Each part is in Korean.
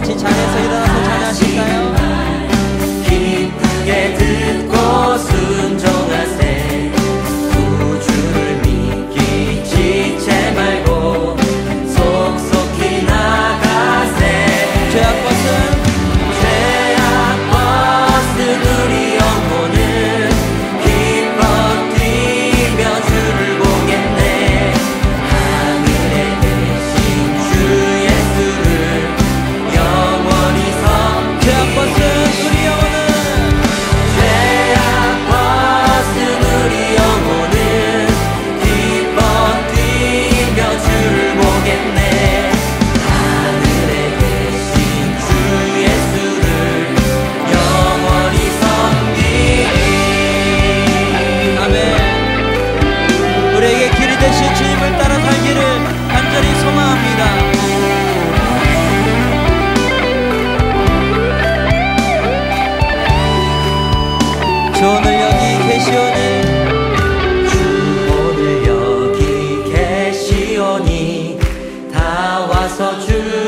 같이 잘해서 일어나서 saçı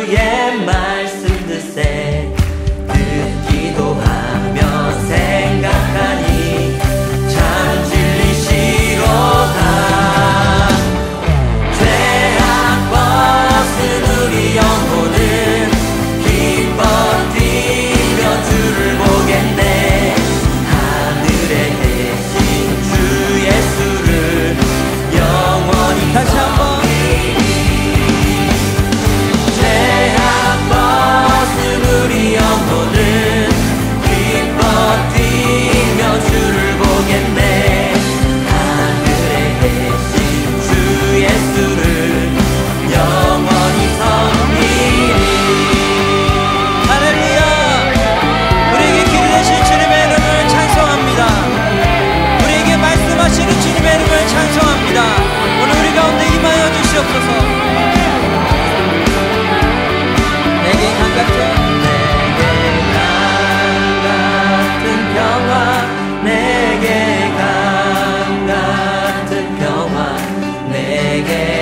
yeah.